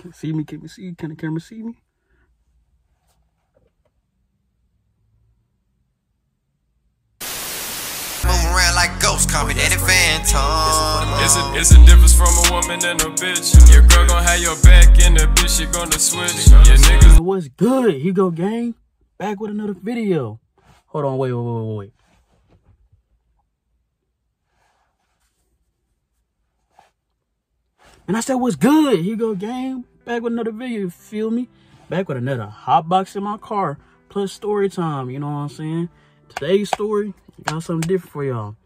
Can you see me? Can you see? Can the camera see me? Move around like ghosts, call me Danny Phantom. It's a, it's a difference from a woman and a bitch. Your girl gon' have your back and the bitch she gonna switch. Your niggas What's good? Hugo Gang back with another video. Hold on, wait, wait, wait, wait, wait. And I said, what's good? Hugo Gang back with another video. You feel me? Back with another hot box in my car plus story time. You know what I'm saying? Today's story got something different for y'all.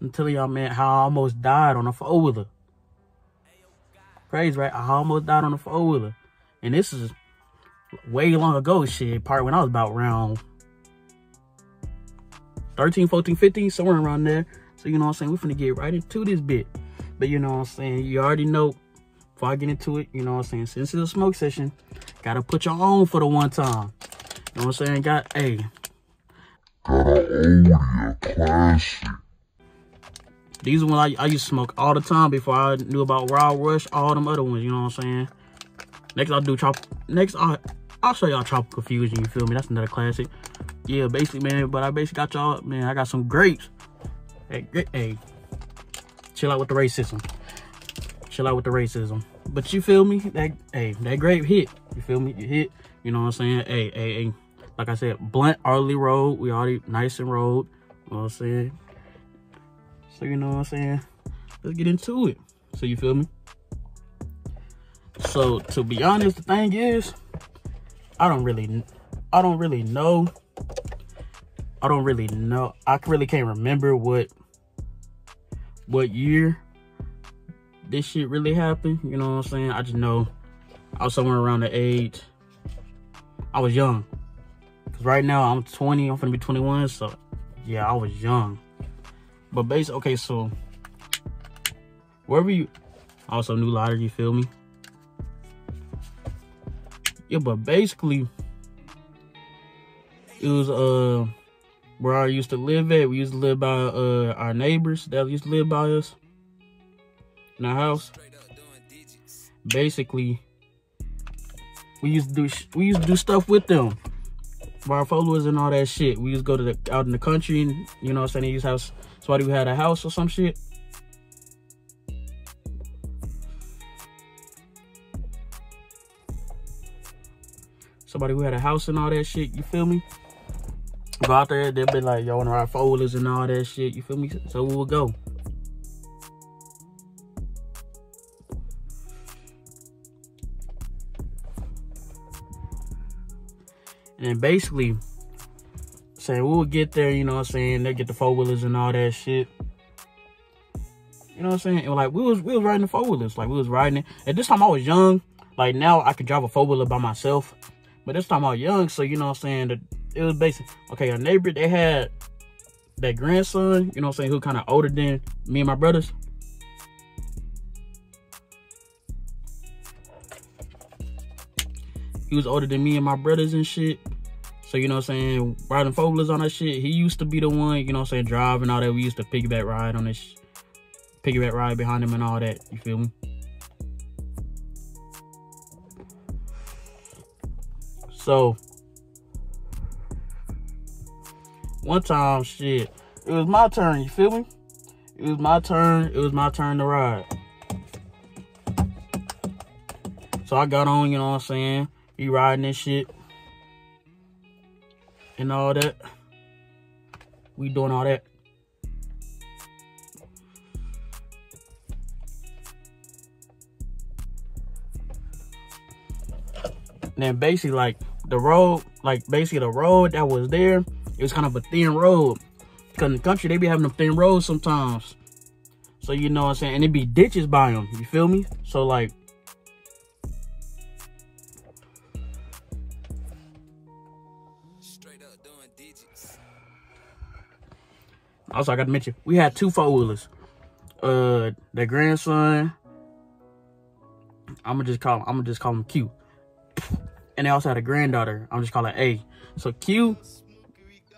I'm telling y'all, man, how I almost died on a four wheeler. Crazy, right? I almost died on a four wheeler, and this is way long ago shit part when i was about around 13 14 15 somewhere around there so you know what i'm saying we're gonna get right into this bit but you know what i'm saying you already know before i get into it you know what i'm saying since it's a smoke session gotta put your own for the one time you know what i'm saying got hey Odia classic. these are ones I, I used to smoke all the time before i knew about wild rush all them other ones you know what i'm saying next i'll do trop next i'll I'll show y'all Tropical Fusion, you feel me? That's another classic. Yeah, basically, man, but I basically got y'all, man, I got some grapes. Hey, hey, chill out with the racism. Chill out with the racism. But you feel me? That, hey, that grape hit. You feel me? You hit, you know what I'm saying? Hey, hey, hey. Like I said, blunt early road. We already nice and road. You know what I'm saying? So, you know what I'm saying? Let's get into it. So, you feel me? So, to be honest, the thing is, I don't really, I don't really know. I don't really know. I really can't remember what, what year this shit really happened. You know what I'm saying? I just know I was somewhere around the age. I was young. Cause right now I'm 20. I'm gonna be 21. So yeah, I was young. But basically, okay, so wherever you, also new ladder. You feel me? yeah, but basically, it was uh where I used to live at. We used to live by uh our neighbors that used to live by us in our house. Basically, we used to do we used to do stuff with them, our followers and all that shit. We used to go to the out in the country and you know what I'm saying. They used to have somebody who had a house or some shit. somebody who had a house and all that shit, you feel me? Go out there, they'll be like, yo, to ride four and all that shit, you feel me? So we will go. And basically, saying we will get there, you know what I'm saying? They get the four wheelers and all that shit. You know what I'm saying? And like we was we was riding the four wheelers, like we was riding it. At this time I was young. Like now I could drive a four wheeler by myself. But this time I was young, so you know what I'm saying? It was basic. Okay, a neighbor, they had that grandson, you know what I'm saying, who kind of older than me and my brothers. He was older than me and my brothers and shit. So, you know what I'm saying, riding four wheelers on that shit. He used to be the one, you know what I'm saying, driving all that. We used to piggyback ride on this, piggyback ride behind him and all that. You feel me? So one time, shit, it was my turn. You feel me? It was my turn. It was my turn to ride. So I got on. You know what I'm saying? Riding this shit and all that. We doing all that. And then basically like the road, like basically the road that was there, it was kind of a thin road. Cause in the country, they be having them thin roads sometimes. So you know what I'm saying? And it be ditches by them, you feel me? So like, Also, I got to mention, we had two four-wheelers. Uh, their grandson, I'm gonna just call him, I'm gonna just call him Q. And they also had a granddaughter. I'm just calling A. So Q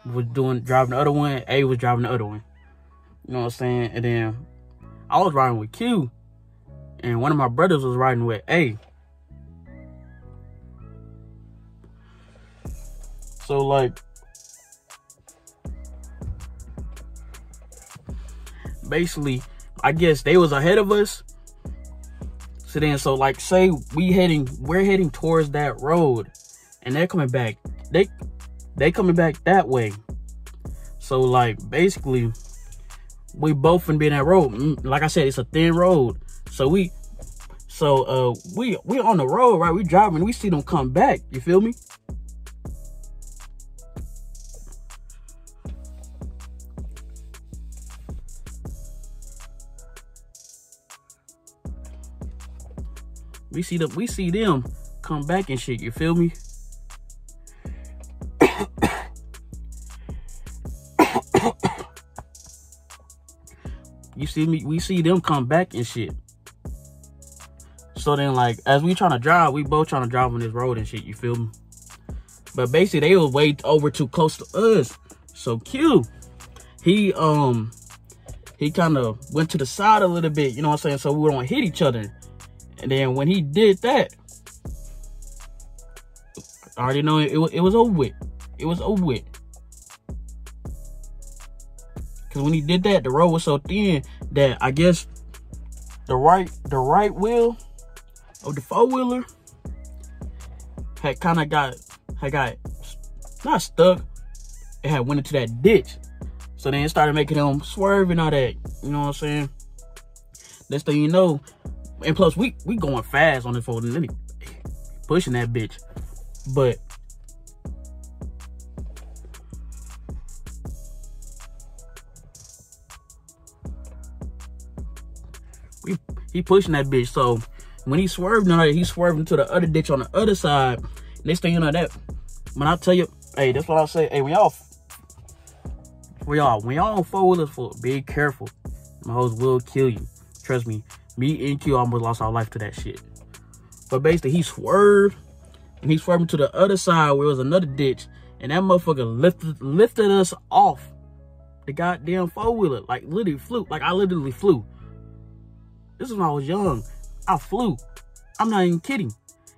was doing driving the other one. A was driving the other one. You know what I'm saying? And then I was riding with Q. And one of my brothers was riding with A. So like basically, I guess they was ahead of us. So then so like say we heading we're heading towards that road and they're coming back. They they coming back that way. So like basically we both can be in that road. Mm, Like I said, it's a thin road. So we so uh we we on the road, right? We driving, we see them come back. You feel me? We see them we see them come back and shit, you feel me? you see me we see them come back and shit. So then like as we trying to drive, we both trying to drive on this road and shit, you feel me? But basically they was way over too close to us. So Q, he um he kind of went to the side a little bit, you know what I'm saying? So we don't hit each other. And then when he did that, I already know it, it, it was over with. It was over with. Cause when he did that, the road was so thin that I guess the right the right wheel of the four wheeler had kind of got had got not stuck. It had went into that ditch. So then it started making him swerve and all that. You know what I'm saying? Next thing you know, and plus we we going fast on this. Then he pushing that bitch. But we he pushing that bitch. So when he swerved on it, he swerved into the other ditch on the other side. Next thing you know, that when I tell you, hey, that's what I say. Hey, when y'all, when y'all, when y'all on four wheelers, for be careful. My hoes will kill you. Trust me. Me and Q almost lost our life to that shit. But basically, he swerved and he swerved to the other side where it was another ditch, and that motherfucker lifted lifted us off the goddamn four wheeler. Like literally flew. Like I literally flew. This is when I was young. I flew. I'm not even kidding.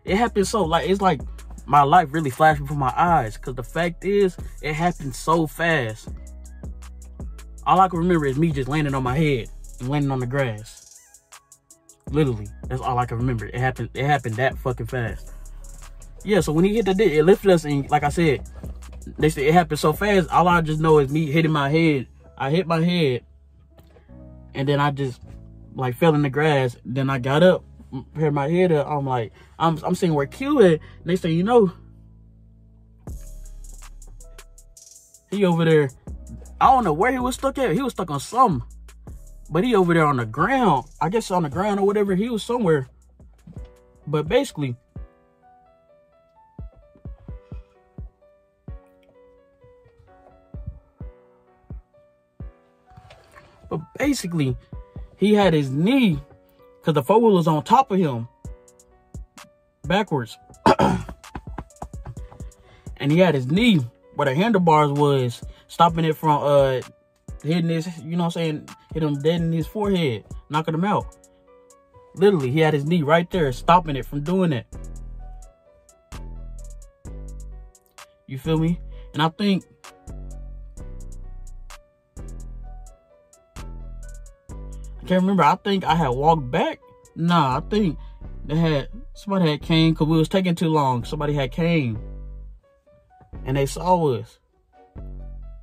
It happened so like it's like my life really flashed before my eyes. Cause the fact is, it happened so fast. All I can remember is me just landing on my head and landing on the grass. Literally, that's all I can remember. It happened. It happened that fucking fast. Yeah. So when he hit the ditch, it lifted us, and like I said, they said it happened so fast. All I just know is me hitting my head. I hit my head, and then I just like fell in the grass. Then I got up, prepared my head up. I'm like, I'm I'm seeing where Q at. Next thing you know, he over there. I don't know where he was stuck at. He was stuck on something. But he over there on the ground. I guess on the ground or whatever. He was somewhere. But basically, but basically, he had his knee because the four wheel was on top of him backwards. and he had his knee where the handlebars was stopping it from uh hitting his, you know what I'm saying, hit him dead in his forehead, knocking him out. Literally, he had his knee right there, stopping it from doing it. You feel me? And I think I can't remember. I think I had walked back. Nah, I think they had somebody had came because we was taking too long. Somebody had came and they saw us.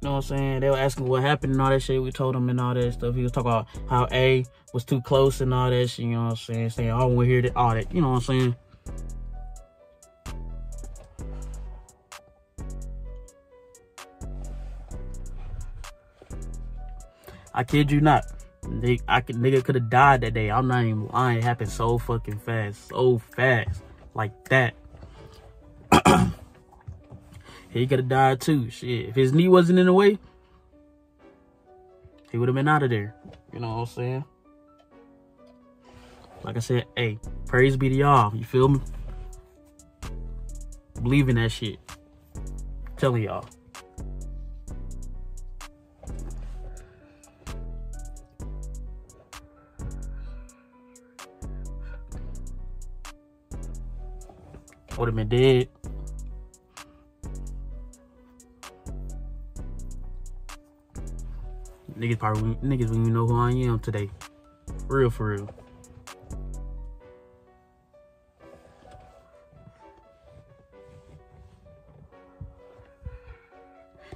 You know what I'm saying? They were asking what happened and all that shit. We told them and all that stuff. He was talking about how A was too close and all that shit. You know what I'm saying? Saying, oh, we're here to all that. You know what I'm saying? I kid you not. I could, nigga could have died that day. I'm not even lying. It happened so fucking fast. So fast. Like that. he could have died too. Shit. If his knee wasn't in the way, he would have been out of there. You know what I'm saying? Like I said, hey, praise be to y'all. You feel me? Believe in that shit. telling y'all. would have been dead. Niggas probably niggas wouldn't even know who I am today. Real, for real.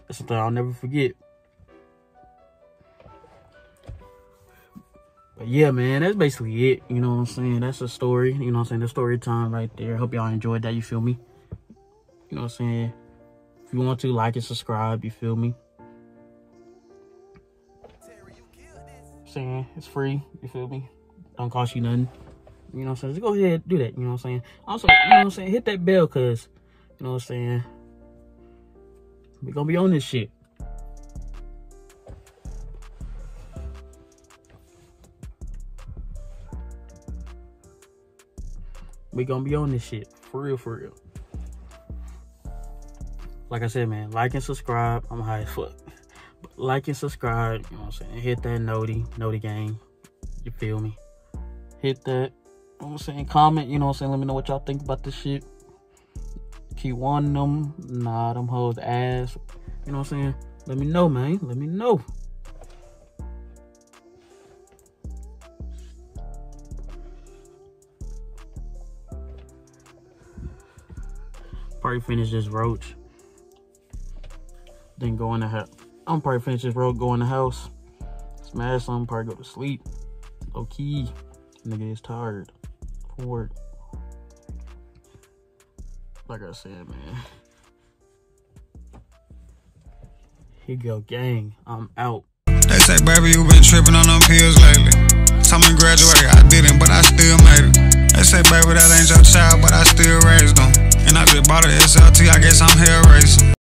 That's something I'll never forget. But yeah, man, that's basically it. You know what I'm saying? That's a story. You know what I'm saying? The story time right there. Hope y'all enjoyed that. You feel me? You know what I'm saying? If you want to, like and subscribe. You feel me? Saying it's free. You feel me? Don't cost you nothing. You know what I'm saying? Just go ahead do that. You know what I'm saying? Also, you know what I'm saying? Hit that bell, cause you know what I'm saying. We gonna be on this shit. We gonna be on this shit. For real, for real. Like I said, man, like and subscribe. I'm high as fuck. Like and subscribe, you know what I'm saying? Hit that noti, noti gang. You feel me? Hit that, you know what I'm saying? Comment, you know what I'm saying? Let me know what y'all think about this shit. Keep wanting them. Nah, them hoes ass. You know what I'm saying? Let me know, man. Let me know. Probably finish this roach. Then go in the house. I'm probably finish this roach, go in the house. Smash some, probably go to sleep. Okay. Nigga is tired. For work. Like I said, man. Here go, gang. I'm out. They say, baby, you been tripping on them pills lately. Tell me graduate, I didn't, but I still made it. They say, baby, that ain't your child, but I still raised them. And I just bought a SLT, I guess I'm hell racing.